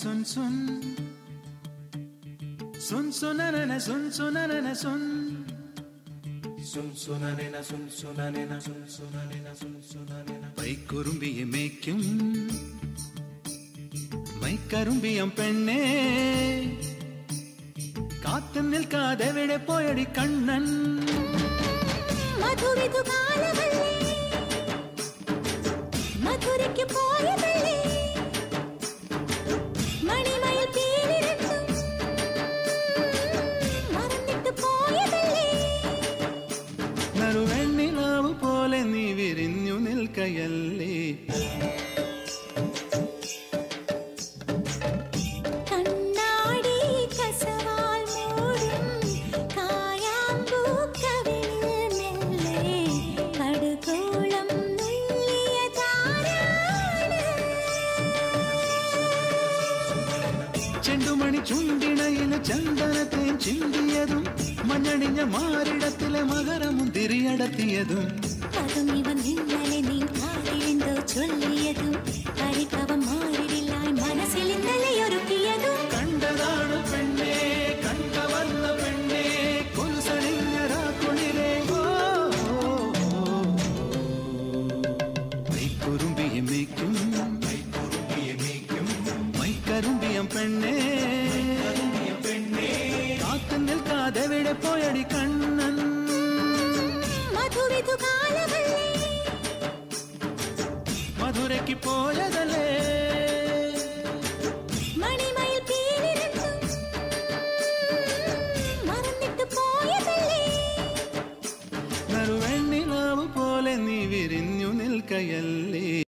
sun sun sun sunanana sun sunanana sun sun sunanena sun sunanena sun sunanena sun sunanena பைக்குரும்பியை மேய்க்கும் இமை கரும்பியம் பெண்ணே. காத்து நிற்காத விட போயடி கண்ணன். மதுரிக்கு போயவில்லை ചെണ്ടുമണി ചുണ്ടിണയിൽ ചന്ദനത്തേൻ ചിന്തിയതും മഞ്ഞണിഞ്ഞ മാറിടത്തിലെ മകരമുന്തിരിയടത്തിയതും അതും ഇവൻ ഇന്നലെ നീ ചൊല്ലിയതും പോയടി കണ്ണൻ. മധുരയ്ക്ക് പോയതല്ലേ? നറുവെണ്ണിലാവ് പോലെ നീ വിരിഞ്ഞു നിൽക്കയല്ലേ?